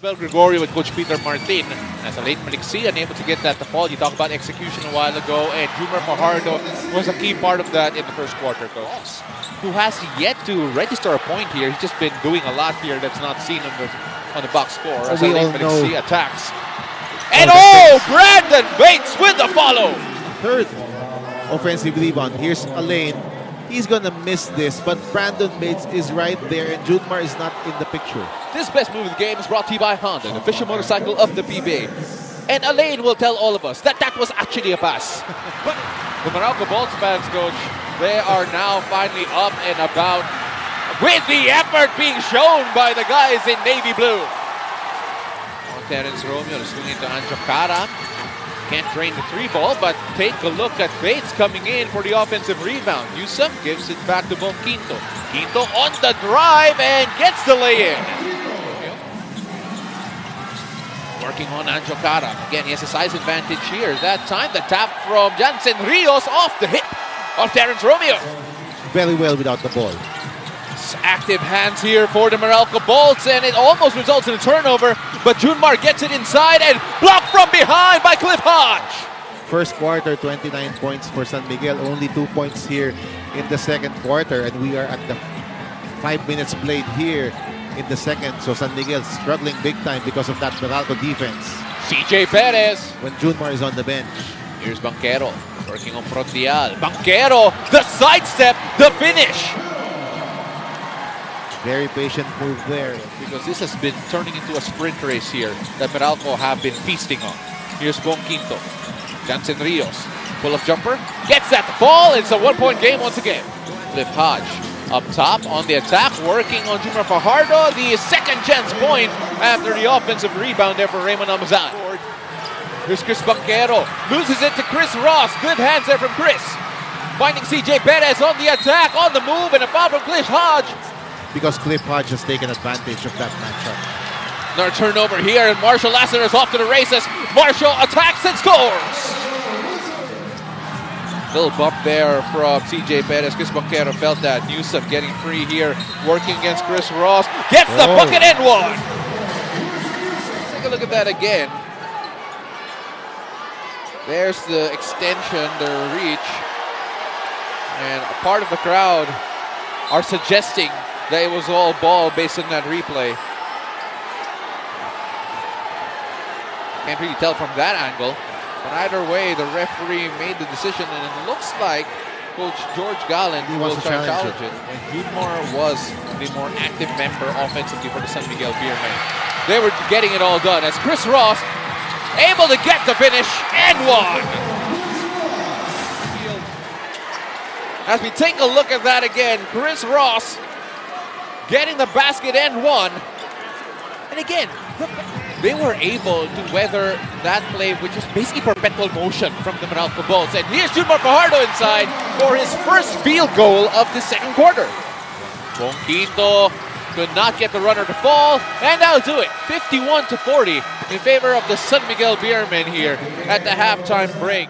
Bel Gregorio with Coach Peter Martin as Allein Maliksi unable to get that to fall. You talked about execution a while ago, and Junmar Fajardo was a key part of that in the first quarter, Coach. Who has yet to register a point here. He's just been doing a lot here that's not seen on the, on the box score as Allein Maliksi attacks. And oh, Brandon Bates with the follow! Third offensive rebound. Here's Allein. He's gonna miss this, but Brandon Bates is right there, and Junmar is not in the picture. This best move of the game is brought to you by Honda, the official motorcycle of the PBA. And Allein will tell all of us that that was actually a pass. but the Meralco Bolts fans, coach, they are now finally up and about with the effort being shown by the guys in navy blue. Oh, Terrence Romeo to swing into Anjo Caram. Can't drain the three ball, but take a look at Bates coming in for the offensive rebound. Yousef gives it back to Bong Quinto. On the drive and gets the lay-in. Working on Anjo Caram. Again, he has a size advantage here. That time, the tap from Jansen Rios off the hip of Terrence Romeo. Very well without the ball. Active hands here for the Meralco Bolts, and it almost results in a turnover. But Junmar gets it inside and blocked from behind by Cliff Hodge. First quarter, 29 points for San Miguel. Only two points here in the second quarter, and we are at the five minutes played here in the second. So San Miguel struggling big time because of that Meralco defense. CJ Perez. When Junmar is on the bench, Here's Banchero working on Brondial. Banchero, the sidestep, the finish. Very patient move there. Because this has been turning into a sprint race here that Meralco have been feasting on. Here's Bong Quinto. Jansen Rios. Pull up jumper. Gets that ball. It's a one-point game once again. Cliff Hodge up top on the attack, working on Junmar Fajardo. The second chance point after the offensive rebound there for Raymond Almazan. Here's Chris Banchero. Loses it to Chris Ross. Good hands there from Chris. Finding CJ Perez on the attack, on the move, and a foul from Cliff Hodge. Because Cliff Hodge has taken advantage of that matchup. Another turnover here, and Marcio Lassiter is off to the races. Marcio attacks and scores. Little bump there from CJ Perez. Chris Banchero felt that. Newsome getting free here, working against Chris Ross. Gets the Oh. bucket and one. Take a look at that again. There's the extension, the reach. And a part of the crowd are suggesting that it was all ball based on that replay. Can't really tell from that angle. But either way, the referee made the decision, and it looks like Coach George Gallent He will try to challenge it. And Junmar was the more active member offensively for the San Miguel Beermen. They were getting it all done as Chris Ross able to get the finish and one. As we take a look at that again, Chris Ross getting the basket and one. And again, they were able to weather that play, which is basically perpetual motion from the Meralco Bolts. And here's Junmar Fajardo inside for his first field goal of the second quarter. Bong Quinto could not get the runner to fall, and that'll do it. 51 to 40 in favor of the San Miguel Beermen here at the halftime break.